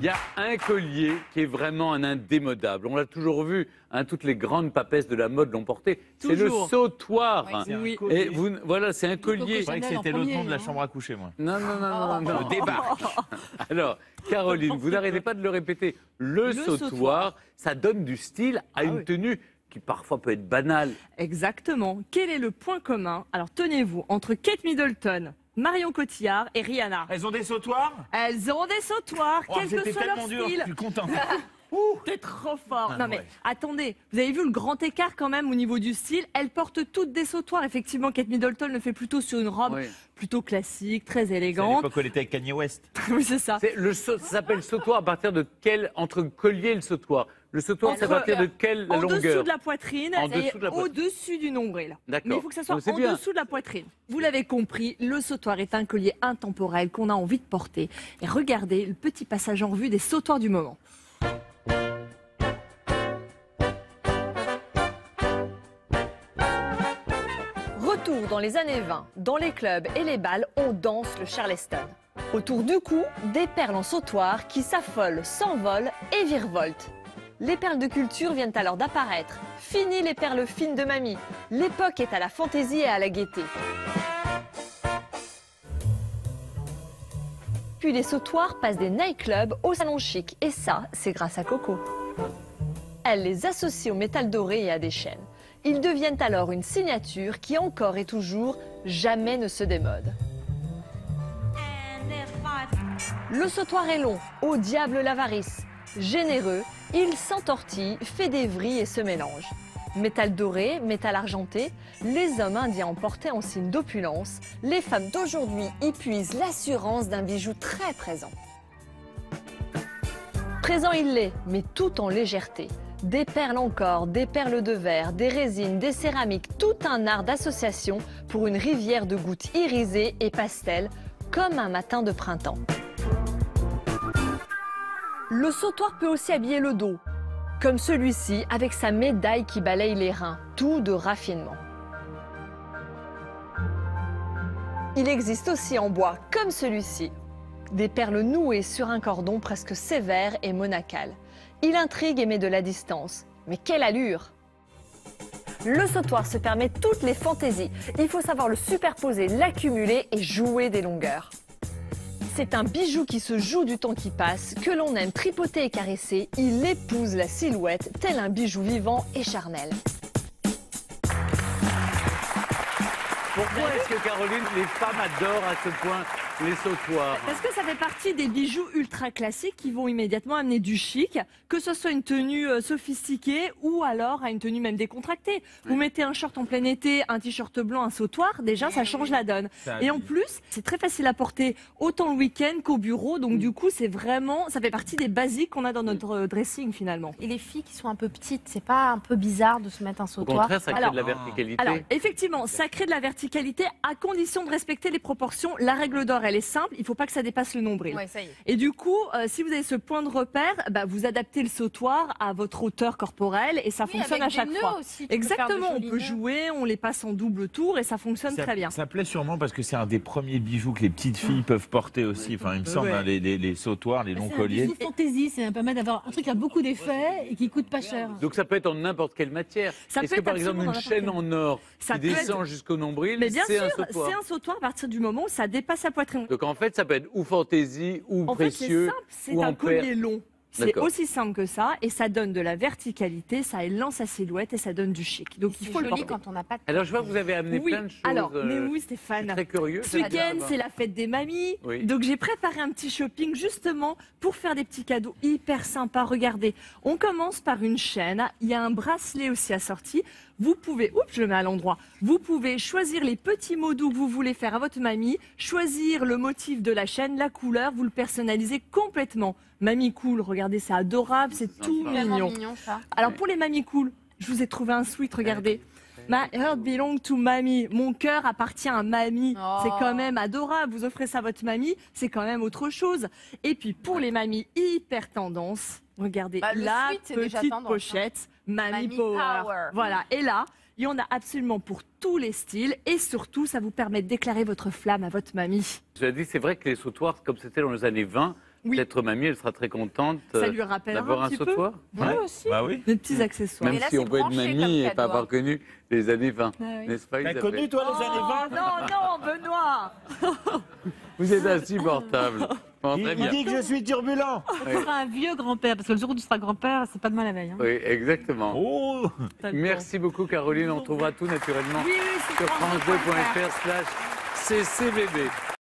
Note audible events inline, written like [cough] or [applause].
Il y a un collier qui est vraiment un indémodable. On l'a toujours vu, hein, toutes les grandes papesses de la mode l'ont porté. C'est le sautoir. Oui, c'est un Et collier. vous, voilà, c'est un collier. Je croyais que c'était l'autre nom de la chambre à coucher, moi. Non, non, non, non, non, non. Je débarque. [laughs] Alors, Caroline, vous n'arrêtez pas de le répéter. Le, Le sautoir, sautoir. ça donne du style à une tenue qui parfois peut être banale. Exactement. Quel est le point commun? Alors tenez-vous entre Kate Middleton, Marion Cotillard et Rihanna. Elles ont des sautoirs? Elles ont des sautoirs, Oh, quel que soit leur dur, je suis content. [laughs] T'es trop fort. Ah, non mais ouais. attendez, vous avez vu le grand écart quand même au niveau du style? Elles portent toutes des sautoirs. Effectivement, Kate Middleton le fait plutôt sur une robe Oui. plutôt classique, très C'est à élégante. l'époque où elle était avec Kanye West. [laughs] oui, c'est ça. Le ça s'appelle sautoir à partir de quel entre collier et le sautoir? Le sautoir, c'est à partir de quelle En dessous longueur de la poitrine En dessous de la poitrine. au-dessus du nombril. D'accord. Mais il faut que ça soit en bien. dessous de la poitrine. Vous l'avez compris, le sautoir est un collier intemporel qu'on a envie de porter. Et regardez le petit passage en revue des sautoirs du moment. Dans les années 20. Dans les clubs et les balles, on danse le charleston. Autour du cou, des perles en sautoir qui s'affolent, s'envolent et virevoltent. Les perles de culture viennent alors d'apparaître. Fini les perles fines de mamie. L'époque est à la fantaisie et à la gaieté. Puis les sautoirs passent des nightclubs au salon chic. Et ça, c'est grâce à Coco. Elle les associe au métal doré et à des chaînes. Ils deviennent alors une signature qui encore et toujours jamais ne se démode. Le sautoir est long, au diable l'avarice. Généreux, il s'entortille, fait des vrilles et se mélange. Métal doré, métal argenté, les hommes indiens en portaient en signe d'opulence. Les femmes d'aujourd'hui y puisent l'assurance d'un bijou très présent. Présent il l'est, mais tout en légèreté. Des perles encore, des perles de verre, des résines, des céramiques, tout un art d'association pour une rivière de gouttes irisées et pastel, comme un matin de printemps. Le sautoir peut aussi habiller le dos, comme celui-ci avec sa médaille qui balaye les reins, tout de raffinement. Il existe aussi en bois, comme celui-ci, des perles nouées sur un cordon presque sévère et monacal. Il intrigue et met de la distance. Mais quelle allure Le sautoir se permet toutes les fantaisies. Il faut savoir le superposer, l'accumuler et jouer des longueurs. C'est un bijou qui se joue du temps qui passe, que l'on aime tripoter et caresser. Il épouse la silhouette, tel un bijou vivant et charnel. Pourquoi est-ce que Caroline, les femmes adorent à ce point les sautoirs Parce que ça fait partie des bijoux ultra classiques qui vont immédiatement amener du chic, que ce soit une tenue euh, sophistiquée ou alors à une tenue même décontractée? Vous mettez un short en plein été, un t-shirt blanc, un sautoir, déjà ça change la donne. Ça Et en plus, c'est très facile à porter autant le week-end qu'au bureau, donc du coup c'est vraiment, ça fait partie des basiques qu'on a dans notre euh, dressing finalement. Et les filles qui sont un peu petites, c'est pas un peu bizarre de se mettre un Au sautoir? contraire, ça crée Alors- de la verticalité. Alors, effectivement, ça crée de la verticalité à condition de respecter les proportions. La règle d'or, elle est simple, il ne faut pas que ça dépasse le nombril. Ouais, ça y est. Et du coup, euh, si vous avez ce point de repère, bah, vous adaptez le sautoir à votre hauteur corporelle et ça Oui, fonctionne avec à chaque des nœuds fois. aussi, tu peux faire de Exactement, on peut nœuds. jouer, on les passe en double tour et ça fonctionne Ça, très bien. ça plaît sûrement parce que c'est un des premiers bijoux que les petites filles peuvent porter aussi. Enfin, il me semble, Ouais. hein, les, les- les sautoirs, les longs C'est un colliers. bijou fantaisie, ça permet d'avoir un truc qui a beaucoup d'effets et qui coûte pas cher. Donc ça peut être en n'importe quelle matière. Ça Est-ce peut que être par exemple une chaîne en or Ça qui être- descend jusqu'au nombril, Mais bien c'est sûr, un sautoir c'est un sautoir à partir du moment où ça dépasse la poitrine. Donc en fait, ça peut être ou fantaisie ou En fait, c'est précieux. simple, c'est ou un en collier long. C'est aussi simple que ça et ça donne de la verticalité, ça élance sa silhouette et ça donne du chic. Donc il faut le joli porter. quand on n'a pas de Alors je vois que vous avez amené Oui, plein de choses. alors, mais euh, oui je suis Stéphane. très curieux. Ce week-end, c'est la fête des mamies. Oui. Donc j'ai préparé un petit shopping justement pour faire des petits cadeaux hyper sympas. Regardez, on commence par une chaîne. Il y a un bracelet aussi assorti. Vous pouvez, oups, je le mets à l'endroit. Vous pouvez choisir les petits mots doux que vous voulez faire à votre mamie, choisir le motif de la chaîne, la couleur, vous le personnalisez complètement. Mamie cool, regardez, c'est adorable, c'est tout mignon. mignon ça. Alors pour les mamies cool, je vous ai trouvé un sweat, regardez. My heart belong to mamie. Mon cœur appartient à mamie. Oh. C'est quand même adorable. Vous offrez ça à votre mamie, c'est quand même autre chose. Et puis pour les mamies hyper tendance, regardez Bah, la petite tendance, hein. Mamie, Mamie Power. Power. Voilà. Et là, il y en a absolument pour tous les styles et surtout, ça vous permet de déclarer votre flamme à votre mamie. Je l'ai dit, c'est vrai que les sautoirs, comme c'était dans les années 20, Oui. Peut-être mamie, elle sera très contente Ça euh, lui rappellera d'avoir un un petit peu. sautoir. Moi Ouais. aussi. Bah oui. Des petits accessoires. Même là, si on peut être mamie et pas avoir connu les années 20. Ah oui. N'est-ce pas, T'as connu, toi, les années 20 non, non, Benoît Vous êtes insupportable. [laughs] Bon, il, dit que je suis turbulent. Oui. Tu seras un vieux grand-père, parce que le jour où tu seras grand-père, c'est pas demain la veille. hein. Oui, exactement. Oh Merci beaucoup, Caroline. On trouvera tout naturellement. Oui, oui, sur France2.fr. france2.fr slash ccbb.